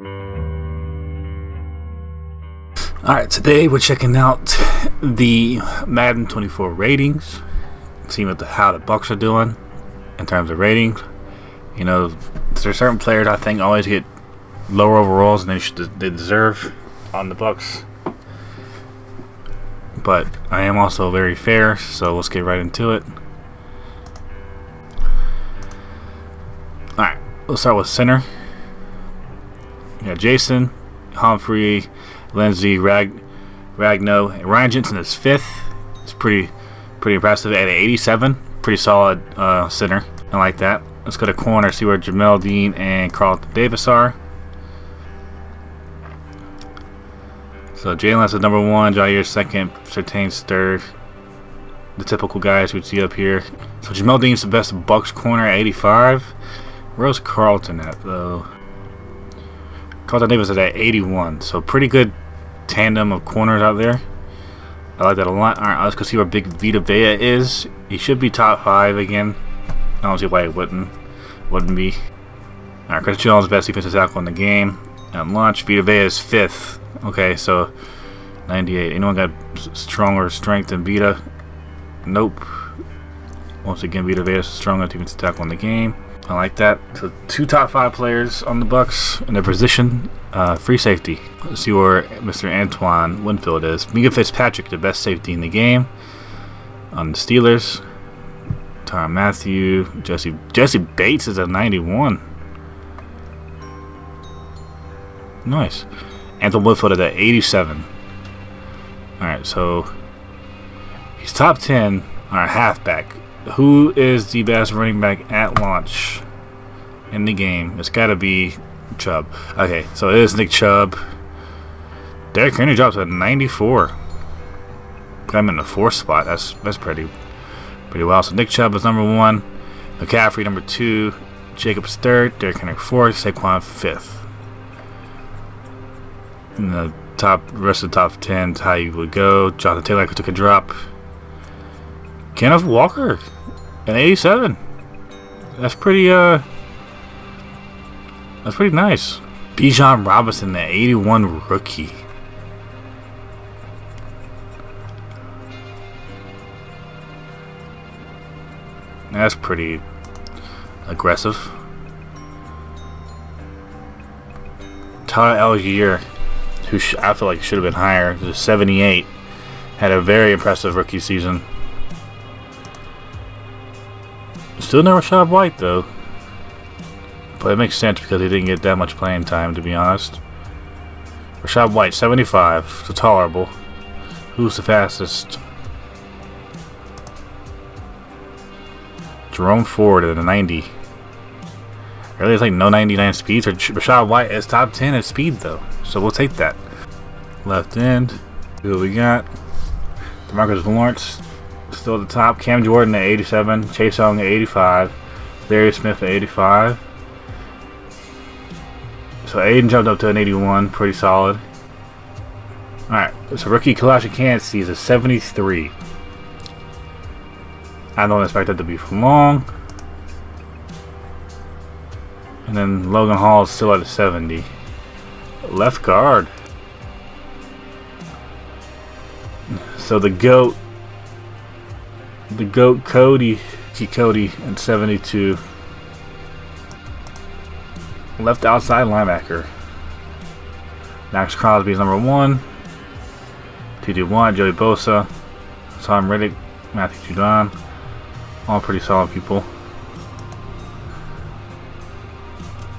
Alright, today we're checking out the Madden 24 ratings, seeing what the, how the Bucks are doing in terms of ratings. You know, there's certain players I think always get lower overalls than they should they deserve on the Bucks. But I am also very fair, so let's get right into it. Alright, let's start with center. You got Jason, Humphrey, Lindsey, Rag, Ragnow, and Ryan Jensen is fifth. It's pretty, pretty impressive at 87. Pretty solid uh, center. I like that. Let's go to corner, see where Jamel Dean and Carlton Davis are. So Jalen is number one, Jaire second, Surtain's third. The typical guys we'd see up here. So Jamel Dean's the best Bucks corner at 85. Where's Carlton at though? Carlton Davis is at 81. So pretty good tandem of corners out there. I like that a lot. Alright, let's go see where Big Vita Vea is. He should be top five again. I don't see why he wouldn't wouldn't be. Alright, Chris Jones best defensive tackle in the game. At launch, Vita Vea is fifth. Okay, so 98. Anyone got stronger strength than Vita? Nope. Once again, Vita Vea is stronger defensive tackle in the game. I like that. So two top five players on the Bucks in their position. Uh, free safety. Let's see where Mr. Antoine Winfield is. Minkah Fitzpatrick, the best safety in the game. On the Steelers. Tyrann Mathieu. Jesse Jessie Bates is at 91. Nice. Antoine Winfield at 87. Alright, so he's top 10 on our halfback. Who is the best running back at launch in the game? It's got to be Chubb. Okay, so it is Nick Chubb. Derrick Henry drops at 94. I'm in the fourth spot. That's that's pretty pretty well. So Nick Chubb is number one. McCaffrey number two. Jacobs third. Derrick Henry fourth. Saquon fifth. In the top rest of the top ten how you would go. Jonathan Taylor took a drop. Kenneth Walker an 87. That's pretty uh that's pretty nice. Bijan Robinson, the 81 rookie. That's pretty aggressive. Tyler Allgeier, who I feel like should have been higher, the 78, had a very impressive rookie season. Still no Rachaad White, though. But it makes sense because he didn't get that much playing time, to be honest. Rachaad White, 75. So tolerable. Who's the fastest? Jerome Ford at a 90. Really, it's like no 99 speeds. Rachaad White is top 10 at speed, though. So we'll take that. Left end. Who we got? Demarcus Lawrence, still at the top. Cam Jordan at 87. Chase Young at 85. Darius Smith at 85. So Aiden jumped up to an 81. Pretty solid. Alright, so rookie Calijah Kancey is a 73. I don't expect that to be for long. And then Logan Hall is still at a 70. Left guard. So the GOAT the GOAT Cody, Cody, and 72. Left outside linebacker. Maxx Crosby is number one. TJ Watt, Joey Bosa, Tom Reddick, Matthew Judon. All pretty solid people.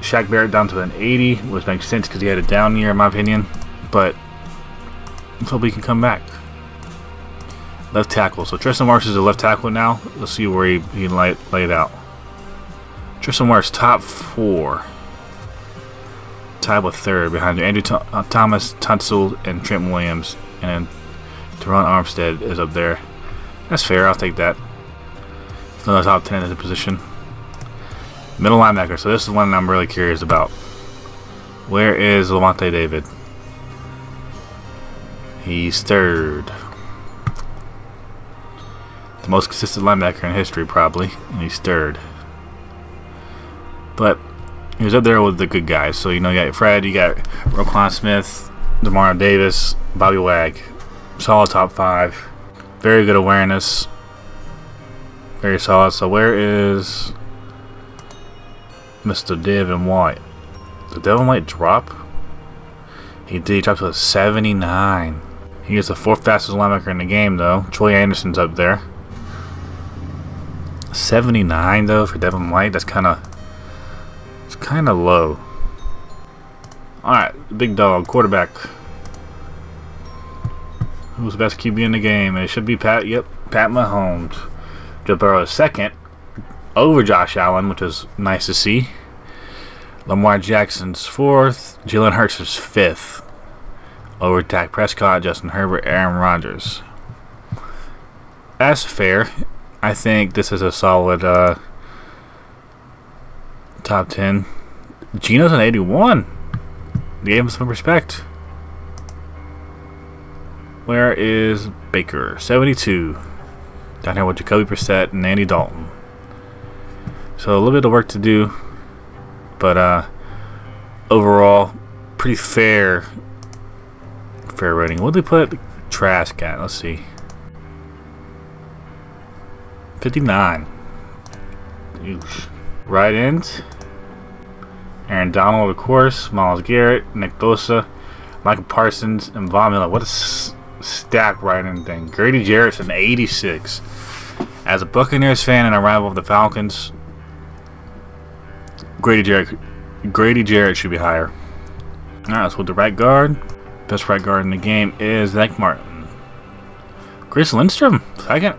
Shaq Barrett down to an 80, which makes sense because he had a down year in my opinion. But let's hope he can come back. Left tackle. So Tristan Wirfs is a left tackle now. Let's see where he, he lay, laid out. Tristan Wirfs, top four. Tied with third behind Andrew Th uh, Thomas, Tunsil, and Trent Williams. And then Terron Armstead is up there. That's fair. I'll take that. Another top 10 in the position. Middle linebacker. So this is one I'm really curious about. Where is Lavonte David? He's third the most consistent linebacker in history, probably, and he's third. But he was up there with the good guys. So you know, you got Fred, you got Roquan Smith, Demario Davis, Bobby Wag, solid top five, very good awareness, very solid. So where is Mr. Devin White? Did Devin White drop? He did. He dropped to a 79. He is the fourth fastest linebacker in the game, though. Troy Andersen's up there. 79 though for Devin White. That's kind of it's kind of low. All right, big dog quarterback. Who's the best QB in the game? It should be Pat. Yep, Pat Mahomes. Joe Burrow is second over Josh Allen, which is nice to see. Lamar Jackson's fourth. Jalen Hurts is fifth. Over Dak Prescott, Justin Herbert, Aaron Rodgers. That's fair. I think this is a solid uh, top 10. Gino's an 81. Gave him some respect. Where is Baker? 72. Down here with Jacoby Brissett and Andy Dalton. So a little bit of work to do. But uh, overall, pretty fair fair rating. What did they put Trask at? Let's see. 59. Oosh. Right ends. Aaron Donald, of course. Myles Garrett, Nick Bosa, Michael Parsons, and Von. What a stack right end thing. Grady Jarrett's an 86. As a Buccaneers fan and a rival of the Falcons, Grady Jarrett, Grady Jarrett should be higher. Alright, let's put the right guard. Best right guard in the game is Zack Martin. Chris Lindstrom, second.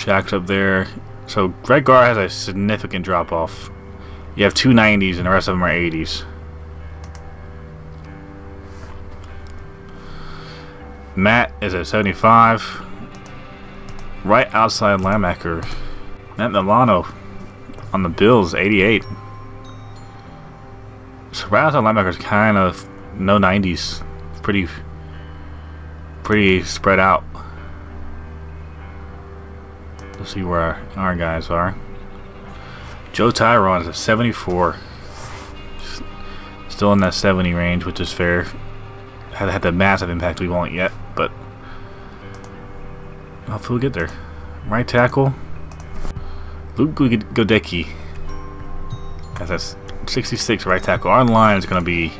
Shaq's up there. So Greg Gar has a significant drop off. You have two 90s and the rest of them are 80s. Matt is at 75. Right outside linebacker. Matt Milano on the Bills, 88. So right outside linebacker is kind of no 90s. Pretty, pretty spread out. Let's see where our, our guys are. Joe Tryon is a 74. Still in that 70 range, which is fair. Had had the massive impact we won't yet, but hopefully we'll get there. Right tackle. Luke Goedeke. That's 66 right tackle. Our line is going to be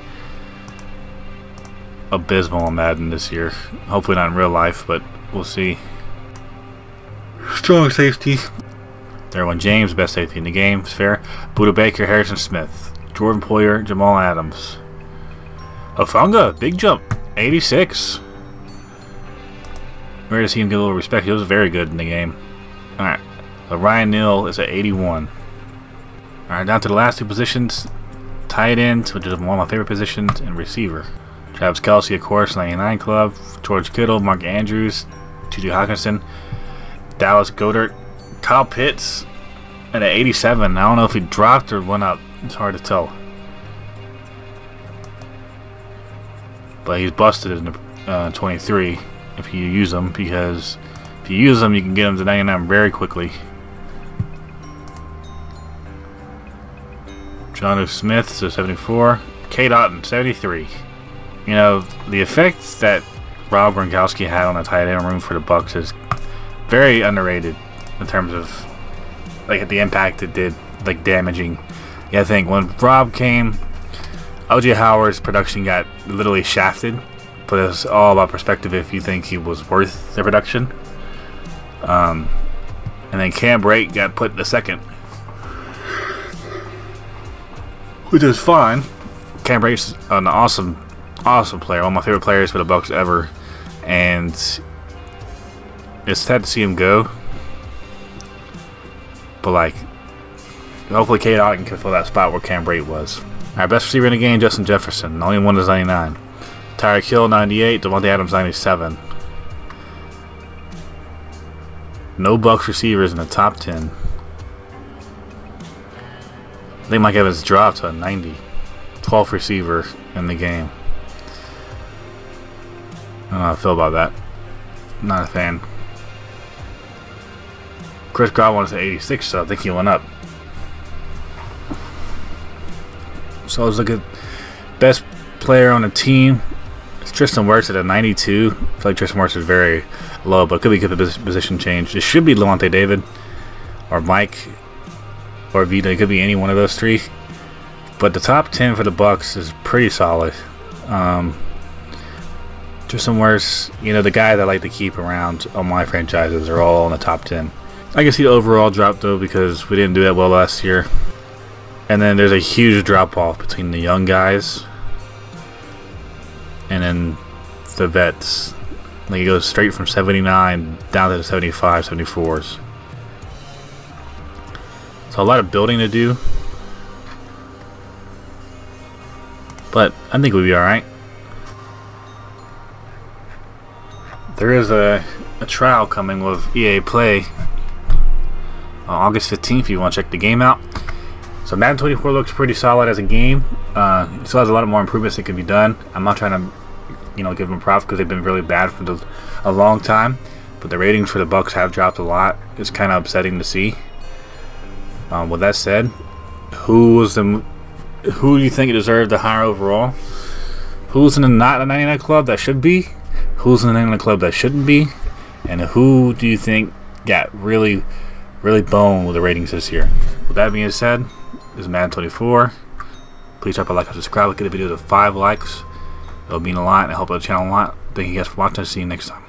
abysmal in Madden this year. Hopefully not in real life, but we'll see. Strong safety. Derwin James, best safety in the game. Fair. Budda Baker, Harrison Smith. Jordan Poyer, Jamal Adams. Hufanga, big jump. 86. Rare to see him get a little respect. He was very good in the game. Alright. So Ryan Neal is at 81. Alright, down to the last two positions. Tight end, which is one of my favorite positions, and receiver. Travis Kelce, of course, 99 Club. George Kittle, Mark Andrews, T.J. Hockenson. Dallas Goedert, Kyle Pitts at 87. I don't know if he dropped or went up. It's hard to tell. But he's busted in uh, 23 if you use them because if you use them, you can get them to 99 very quickly. Jonnu Smith to 74. Cade Otton, 73. You know, the effect that Rob Gronkowski had on the tight end room for the Bucks is very underrated in terms of like the impact it did, like damaging. Yeah, I think when Rob came, OJ Howard's production got literally shafted. But it's all about perspective if you think he was worth the production. Um, and then Cam Brate got put in the second, which is fine. Cam Brate's an awesome, awesome player. One of my favorite players for the Bucks ever, and it's sad to see him go. But like, hopefully Otton can fill that spot where Cam Brate was. Our best receiver in the game, Justin Jefferson. Only one is 99. Tyreek Hill, 98. Davante Adams, 97. No Bucks receivers in the top 10. I think Mike Evans dropped to a 90. 12th receiver in the game. I don't know how I feel about that. Not a fan. Chris is at 86, so I think he went up. So I was looking best player on the team. It's Tristan Wirfs at a 92. I feel like Tristan Wirfs is very low, but could be good the position change. It should be Lavonte David or Mike or Vita. It could be any one of those three. But the top 10 for the Bucks is pretty solid. Um, Tristan Wirfs, you know, the guys I like to keep around on my franchises are all in the top 10. I can see the overall drop though because we didn't do that well last year. And then there's a huge drop off between the young guys and then the vets. Like it goes straight from 79 down to the 75, 74s. So a lot of building to do. But I think we'll be alright. There is a, a trial coming with EA Play August 15th if you want to check the game out. So Madden 24 looks pretty solid as a game. Uh, still has a lot of more improvements that can be done. I'm not trying to, you know, give them props because they've been really bad for the, a long time. But the ratings for the Bucks have dropped a lot. It's kind of upsetting to see. Um, with that said, who was the who do you think deserved the higher overall? Who's in the not a 99 club that should be? Who's in the 99 club that shouldn't be? And who do you think got really really bone with the ratings this year. With that being said, this is Madden24. Please drop a like and subscribe. Get the video to 5 likes. It'll mean a lot and help out the channel a lot. Thank you guys for watching. i See you next time.